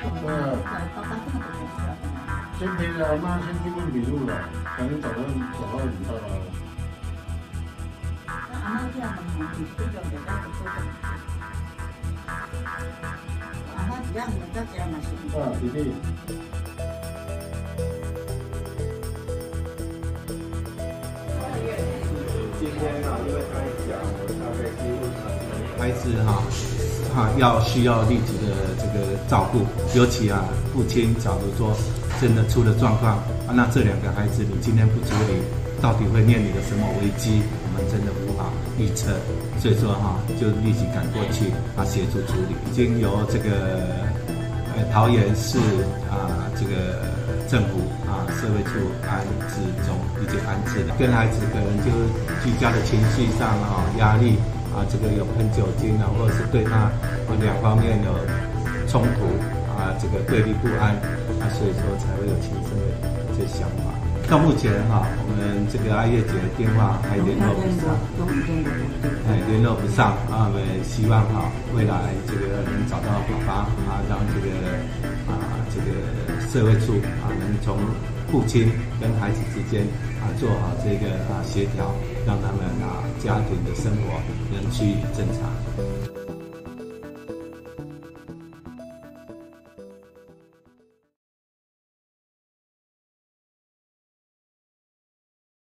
对啊，先陪着阿妈先去问笔录了，可能找到找到你爸爸了。阿妈这样很忙，你这种就在不做阿妈这样你到家嘛？啊，弟弟。今天啊，因为他讲，大概记录孩子哈。啊，要需要立即的这个照顾，尤其啊，父亲假如说真的出了状况，那这两个孩子你今天不处理，到底会面临的什么危机，我们真的无法预测。所以说哈，就立即赶过去啊，协助处理。已经由这个呃桃园市啊这个政府啊社会处安置中已经安置了，跟孩子可能就居家的情绪上啊压力。啊，这个有喷酒精啊，或者是对他啊两方面有冲突啊，这个对立不安啊，所以说才会有轻生的这想法。到目前哈，我们这个阿叶姐的电话还联络不上，哎，联络不上啊，我们希望哈，未来这个能找到爸爸啊，让这个啊这个社会处啊，能从父亲跟孩子之间啊做好这个啊协调，让他们啊家庭的生活能趋于正常。